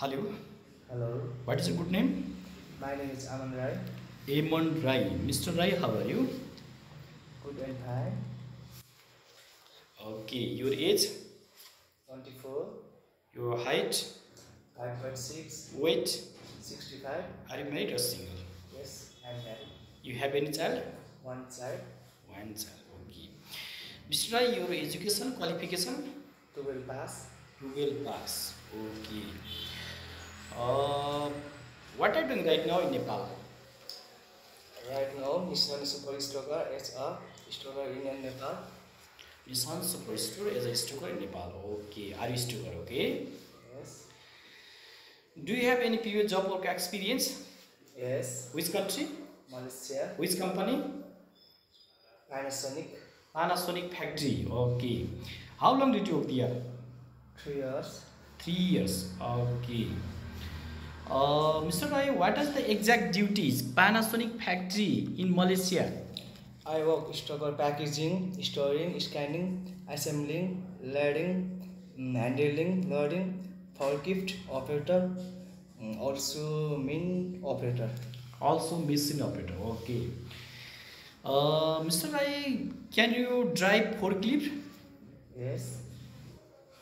Hello hello what is good name my name is Aman Rai Aman Rai mister Rai how are you good and fine okay your age 24 your height five point six weight sixty five are you married or single yes I am married you have any child one child one child okay mister Rai education qualification qualification twelve pass twelve pass okay Uh, what are you doing right now in Nepal? Right now, Nissan Super Stoker as a stoker in Nepal. Nissan Superstore as a stoker in Nepal. Okay. Are you stoker? Okay. Yes. Do you have any previous job work experience? Yes. Which country? Malaysia, Which company? Panasonic, Panasonic factory. Okay. How long did you work there? 3 years. Three years. Okay. Uh, Mr. Rai, what is the exact duties Panasonic factory in Malaysia? I work stoker packaging, storing, scanning, assembling, loading, mm, handling, loading, forklift operator, mm, also main operator. Also machine operator. Okay. Uh, Mr. Rai, can you drive forklift? Yes,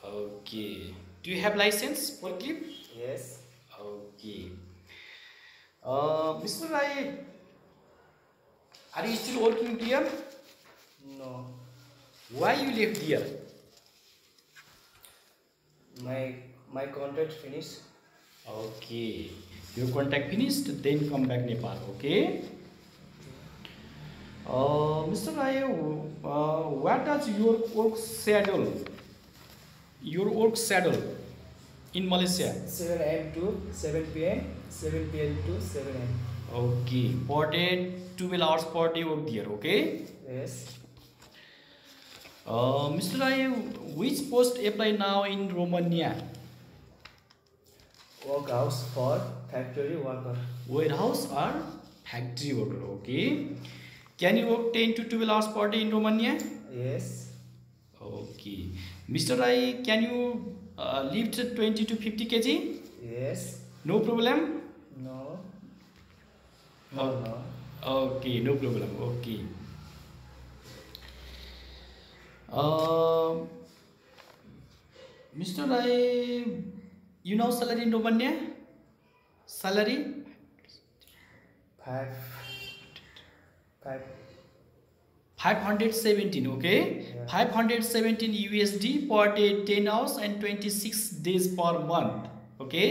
Okay. Do you have license forklift? yes. Okay. Uh, Mr. Rai, are you still working here? No, Why you left here? my my contract finished. Okay. Your contract finished, then come back Nepal. Okay. Uh, Mr. Rai, uh, what does your work schedule? Your work schedule in Malaysia? 7 a.m. to 7 p.m. 7 p.m. to 7 a.m. Okay. Per day, 12 hours per day work there. Okay. Yes. Uh, Mr. Rai, which post apply now in Romania? Workhouse for factory worker. Warehouse or factory worker. Okay. Can you work 10 to 12 hours per day in Romania? Yes. Okay. Mr. Rai, can you uh, lift 20 to 50 kg? Yes. No problem? No. Oh. No. No. Okay, no problem. Okay. Uh, Mr. Rai, you know salary in Romania? Salary? Five. Five. 517 okay Yeah. 517 usd per day 10 hours and 26 days per month okay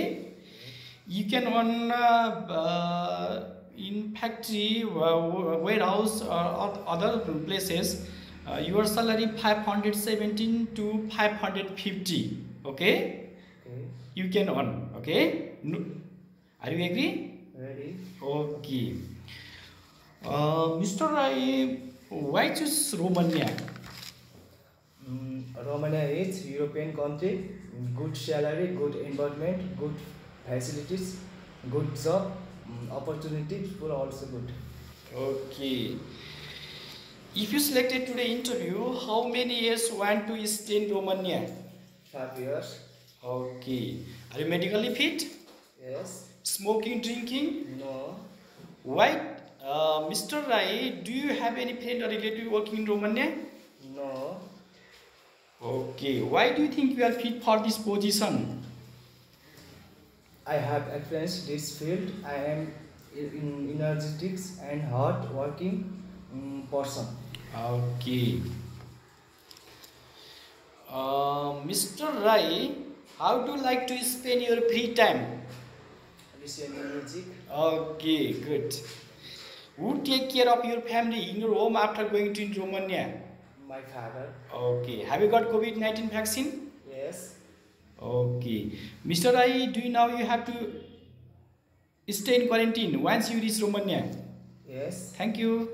you can earn uh, uh, in factory uh, warehouse or other places uh, your salary 517 to 550 okay Okay. you can earn okay no, are you agree Ready? Okay. Uh, Mr. Rai, why choose Romania? Mm, Romania is European country. Good salary, good environment, good facilities, good job, mm, opportunities for also good. Okay. If you selected to the interview, how many years want to stay in Romania? Five years. Okay. Are you medically fit? Yes. Smoking, drinking? No. Why, mister Rai do you have any friendly working room next why do think you are fit for this position I have I am energetics and hard working person okay mister Rai how do like to spend your free time okay good Who take care of your family in your home after going to Romania? My father. Okay. Have you got COVID-19 vaccine? Yes. Okay. Mr. Rai, do you now you have to stay in quarantine once you reach Romania? Yes. Thank you.